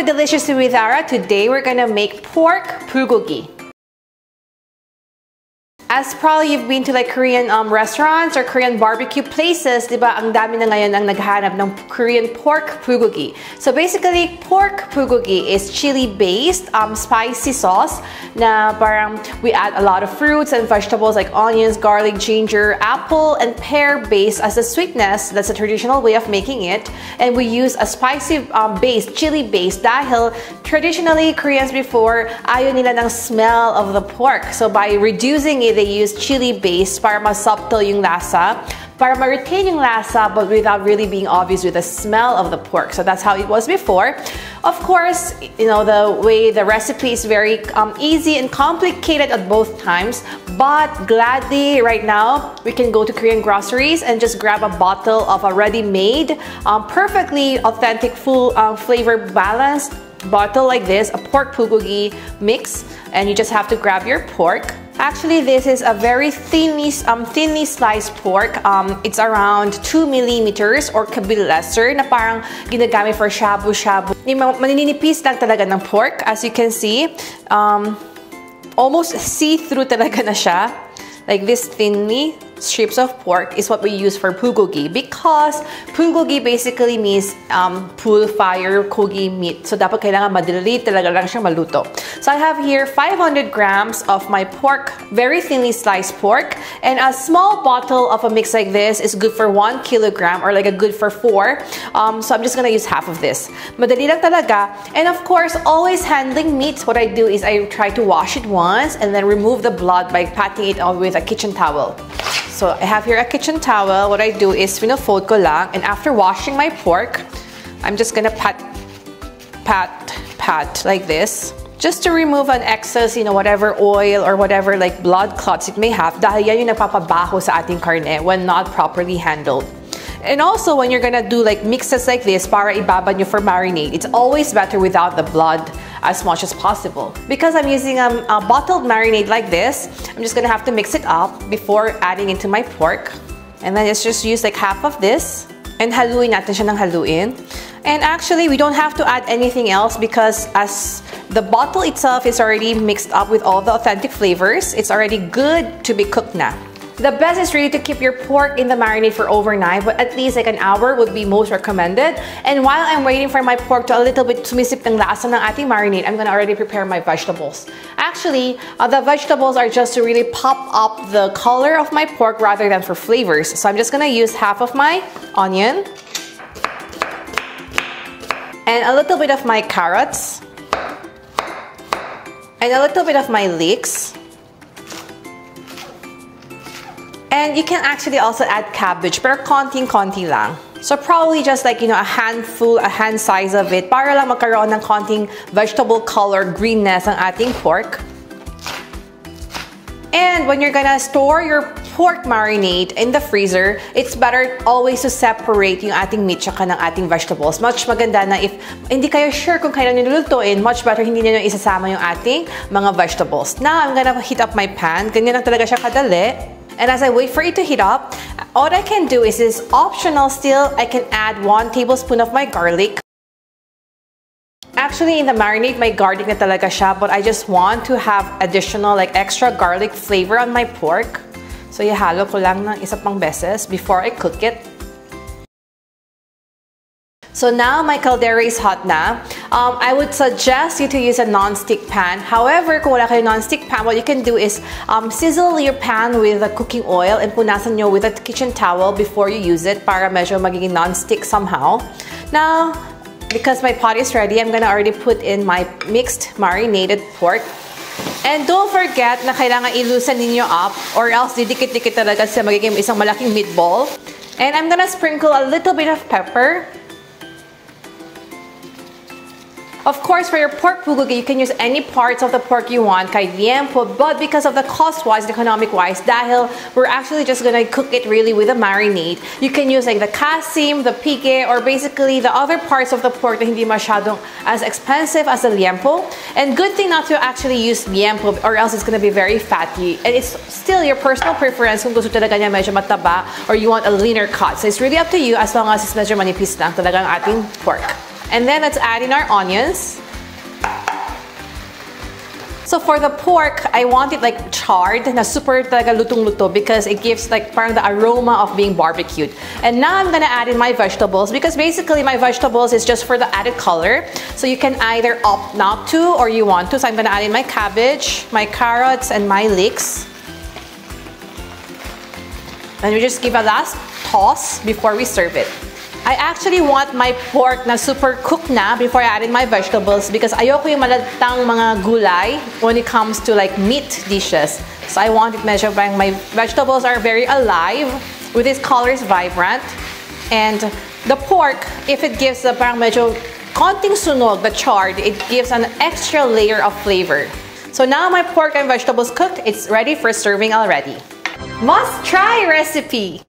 to deliciousLee with Ara. Today we're gonna make pork bulgogi. As probably you've been to like Korean um, restaurants or Korean barbecue places, di ba, ang dami na ngayon ang naghahanap ng Korean pork bulgogi. So basically, pork bulgogi is chili-based um, spicy sauce na parang we add a lot of fruits and vegetables like onions, garlic, ginger, apple, and pear base as a sweetness. That's a traditional way of making it. And we use a spicy um, base, chili base dahil traditionally Koreans before ayaw nila ng smell of the pork. So by reducing it, they use chili base para mas yung lasa, para ma-retain yung lasa but without really being obvious with the smell of the pork. So that's how it was before. Of course, you know, the way the recipe is very um, easy and complicated at both times, but gladly right now, we can go to Korean groceries and just grab a bottle of a ready-made, um, perfectly authentic, full um, flavor balanced bottle like this, a pork bulgogi mix, and you just have to grab your pork, Actually, this is a very thinly, um, thinly sliced pork. Um, it's around 2 millimeters or kabil lesser na parang ginagamit for shabu-shabu. Maninipis lang talaga ng pork. As you can see, um, almost see-through talaga na siya. Like this thinly strips of pork is what we use for bulgogi because bulgogi basically means um, pool fire kogi meat. So dapat kailangan madali talaga lang siyang maluto. So I have here 500 grams of my pork, very thinly sliced pork, and a small bottle of a mix like this is good for one kilogram or like a good for four. Um, so I'm just gonna use half of this. Madali lang talaga. And of course, always handling meats, what I do is I try to wash it once and then remove the blood by patting it on with a kitchen towel. So I have here a kitchen towel. What I do is fold ko lang. And after washing my pork, I'm just gonna pat, pat, pat like this. Just to remove an excess, you know, whatever oil or whatever like blood clots it may have dahil yan yung nagpapabaho sa ating karne when not properly handled. And also, when you're gonna do like mixes like this para ibaba nyo for marinade, it's always better without the blood as much as possible. Because I'm using a, a bottled marinade like this, I'm just gonna have to mix it up before adding into my pork. And then let's just use like half of this. And haluin natin siya ng haluin. And actually, we don't have to add anything else because as the bottle itself is already mixed up with all the authentic flavors, it's already good to be cooked na. The best is really to keep your pork in the marinade for overnight, but at least like an hour would be most recommended. And while I'm waiting for my pork to a little bit sumisip ng lasa ng ating marinade, I'm gonna already prepare my vegetables. Actually, uh, the vegetables are just to really pop up the color of my pork rather than for flavors. So I'm just gonna use half of my onion and a little bit of my carrots and a little bit of my leeks And you can actually also add cabbage, pero konting-konti lang. So probably just like, you know, a handful, a hand size of it para lang magkaroon ng konting vegetable color, greenness ang ating pork. And when you're gonna store your pork marinade in the freezer, it's better always to separate yung ating meat tsaka ng ating vegetables. Much maganda na if hindi kayo sure kung kailan nilulutuin, much better hindi nyo isasama yung ating mga vegetables. Now, I'm gonna heat up my pan. Ganyan lang talaga siya kadali. And as I wait for it to heat up, all I can do is, this optional still, I can add one tablespoon of my garlic. Actually, in the marinade, my garlic na talaga siya, but I just want to have additional, like extra garlic flavor on my pork. So, ihalo ko lang ng isa pang beses before I cook it. So now my caldera is hot na. Um, I would suggest you to use a non-stick pan. However, kung wala kayo non-stick pan, what you can do is um, sizzle your pan with the cooking oil and punasan nyo with a kitchen towel before you use it para medyo magiging non-stick somehow. Now, because my pot is ready, I'm gonna already put in my mixed marinated pork. And don't forget na kailangan ilusan ninyo up or else didikit-dikit talaga sa magiging isang malaking meatball. And I'm gonna sprinkle a little bit of pepper Of course, for your pork bulgogi, you can use any parts of the pork you want, kahit liempo, but because of the cost-wise and economic-wise, dahil we're actually just gonna cook it really with a marinade, you can use like the kasim, the pige, or basically the other parts of the pork na hindi masyadong as expensive as the liempo. And good thing not to actually use liempo or else it's gonna be very fatty. And it's still your personal preference kung gusto talaga niya medyo mataba or you want a leaner cut. So it's really up to you as long as it's medyo manipis lang talaga ang ating pork. And then let's add in our onions. So for the pork, I want it like charred, na super talaga lutong-luto because it gives like parang the aroma of being barbecued. And now I'm gonna add in my vegetables because basically my vegetables is just for the added color. So you can either opt not to or you want to. So I'm gonna add in my cabbage, my carrots, and my leeks. And we just give a last toss before we serve it. I actually want my pork na super cooked na before I add in my vegetables because ayoko yung malatang mga gulay when it comes to like meat dishes. So I want it medyo parang my vegetables are very alive with its colors vibrant. And the pork, if it gives a parang medyo konting sunog, the charred, it gives an extra layer of flavor. So now my pork and vegetables cooked, it's ready for serving already. Must try recipe!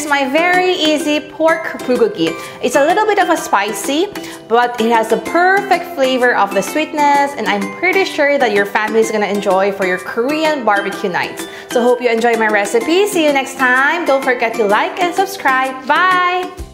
Here is my very easy pork bulgogi. It's a little bit of a spicy, but it has the perfect flavor of the sweetness and I'm pretty sure that your family is gonna enjoy for your Korean barbecue nights. So hope you enjoy my recipe. See you next time. Don't forget to like and subscribe. Bye!